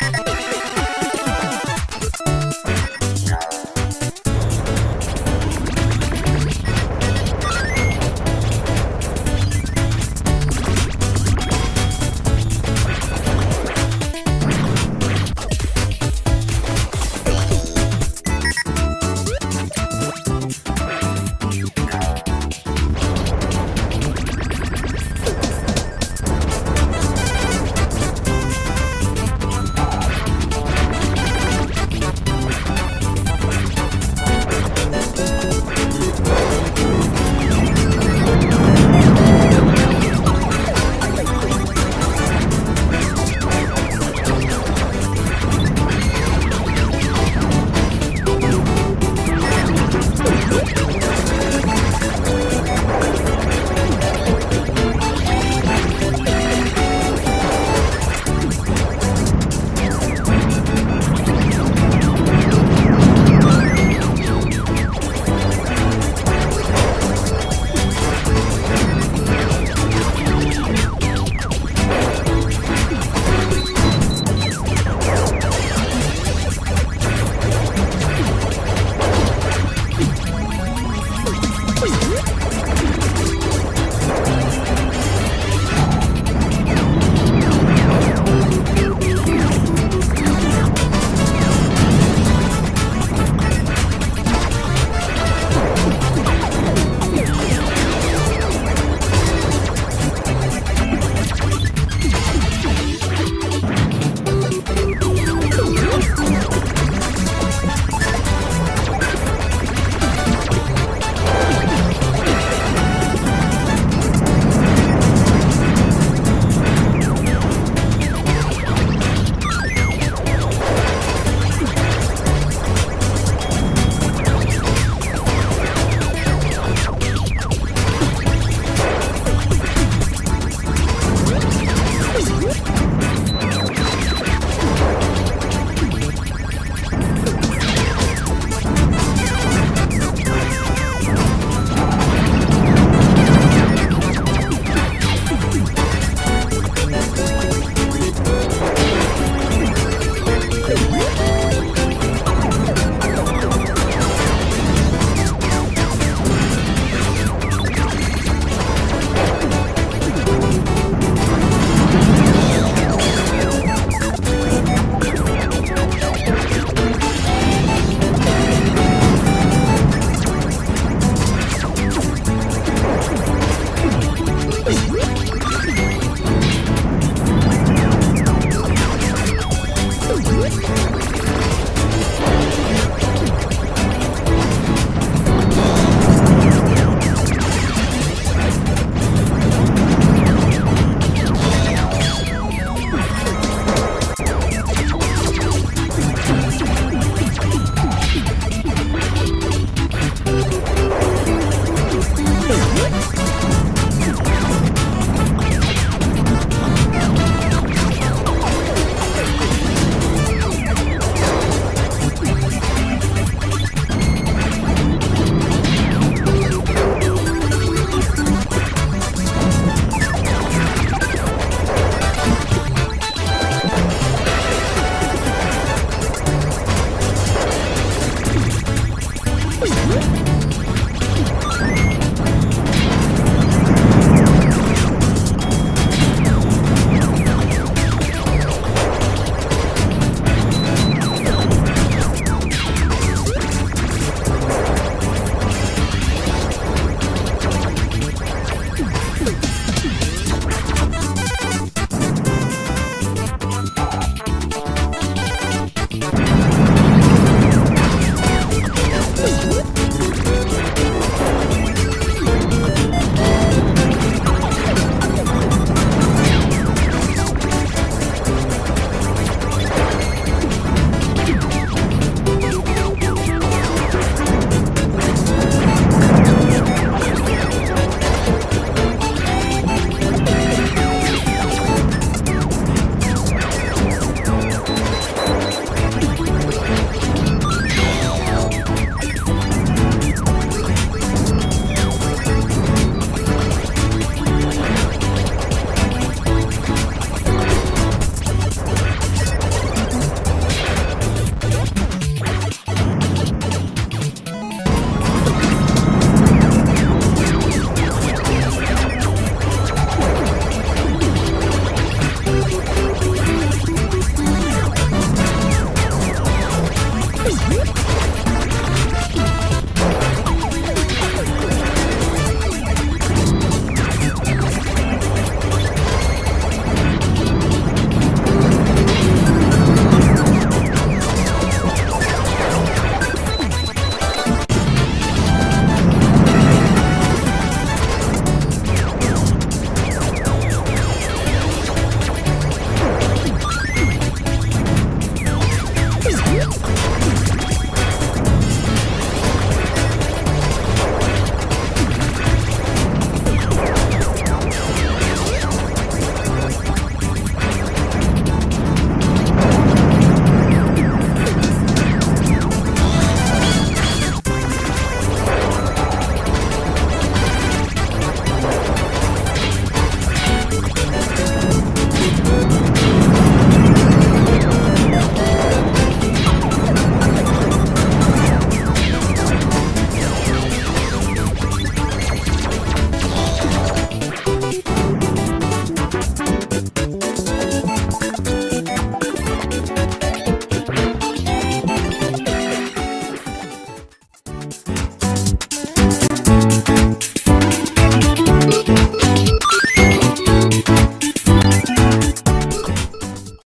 Bye.